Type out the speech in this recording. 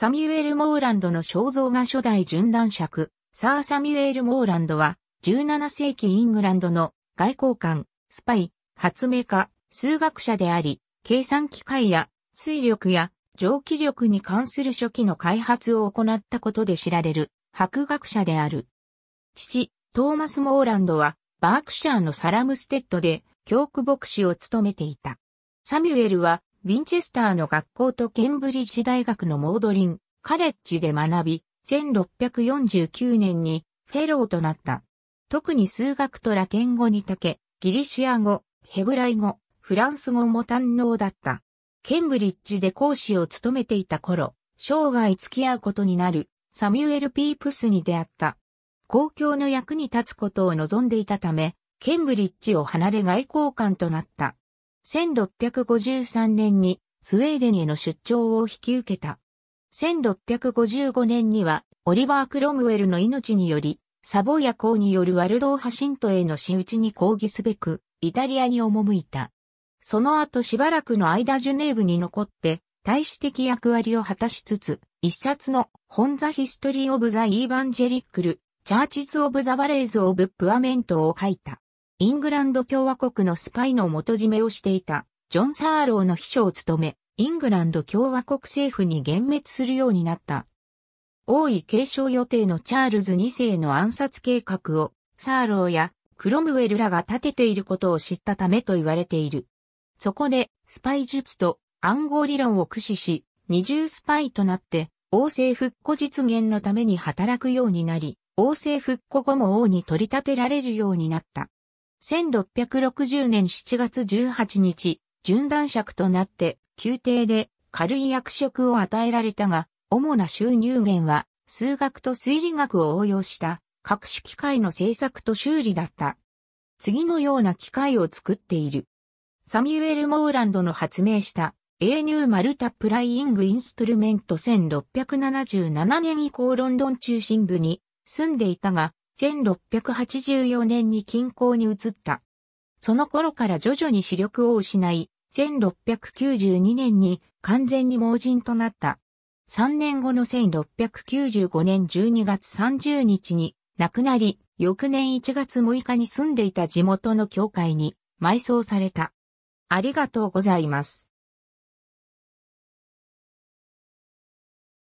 サミュエル・モーランドの肖像が初代準男爵、サー・サミュエル・モーランドは、17世紀イングランドの外交官、スパイ、発明家、数学者であり、計算機械や水力や蒸気力に関する初期の開発を行ったことで知られる博学者である。父、トーマス・モーランドは、バークシャーのサラムステッドで教区牧師を務めていた。サミュエルは、ウィンチェスターの学校とケンブリッジ大学のモードリン、カレッジで学び、1649年にフェローとなった。特に数学とラテン語に長け、ギリシア語、ヘブライ語、フランス語も堪能だった。ケンブリッジで講師を務めていた頃、生涯付き合うことになるサミュエル・ピープスに出会った。公共の役に立つことを望んでいたため、ケンブリッジを離れ外交官となった。1653年にスウェーデンへの出張を引き受けた。1655年にはオリバー・クロムウェルの命により、サボヤ公によるワルドー派信徒への仕打ちに抗議すべく、イタリアに赴いた。その後しばらくの間ジュネーブに残って、大使的役割を果たしつつ、一冊の本 The History of the Evangelical Churches of the Valleys of Piemont を書いた。イングランド共和国のスパイの元締めをしていた、ジョン・サーローの秘書を務め、イングランド共和国政府に幻滅するようになった。王位継承予定のチャールズ2世の暗殺計画を、サーローやクロムウェルらが立てていることを知ったためと言われている。そこで、スパイ術と暗号理論を駆使し、二重スパイとなって、王政復古実現のために働くようになり、王政復古後も王に取り立てられるようになった。1660年7月18日、準男爵となって、宮廷で軽い役職を与えられたが、主な収入源は、数学と推理学を応用した各種機械の製作と修理だった。次のような機械を作っている。サミュエル・モーランドの発明した A ニューマルタプライイングインストルメント1677年以降ロンドン中心部に住んでいたが、1684年に近郊に移った。その頃から徐々に視力を失い、1692年に完全に盲人となった。3年後の1695年12月30日に亡くなり、翌年1月6日に住んでいた地元の教会に埋葬された。ありがとうございます。